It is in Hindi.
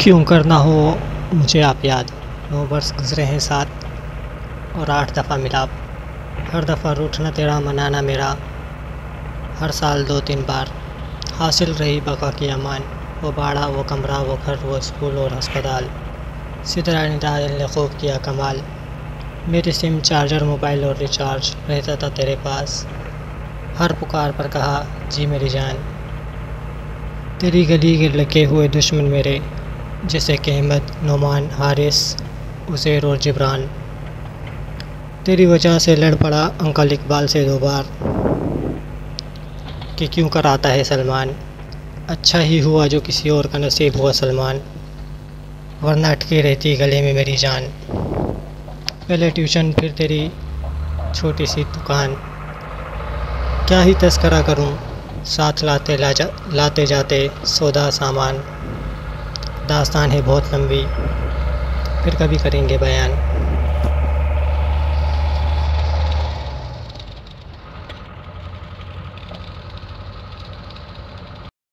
क्यों करना हो, मुझे आप याद। नौ वर्ष गुजरे हैं साथ और आठ दफ़ा मिलाप हर दफ़ा रूठना तेरा मनाना मेरा। हर साल दो तीन बार। हासिल रही बका की अमान। वो बाड़ा, वो कमरा, वो घर, वो स्कूल और अस्पताल। सिदरा ने खूब किया कमाल। मेरी सिम चार्जर, मोबाइल और रिचार्ज रहता था तेरे पास। हर पुकार पर कहा, जी मेरी जान। तेरी गली के लगे हुए दुश्मन मेरे। जैसे कि अहमद, नुमान, हारिस उज़ैर और जिब्रान। तेरी वजह से लड़ पड़ा अंकल इकबाल से दो बार। कि क्यों कराता है सलमान? अच्छा ही हुआ जो किसी और का नसीब हुआ सलमान, वरना अटकी रहती गले में मेरी जान। पहले ट्यूशन, फिर तेरी छोटी सी दुकान। क्या ही तस्करा करूँ? साथ लाते ला जा लाते जाते सौदा सामान। दास्तान है बहुत लंबी। फिर कभी करेंगे बयान।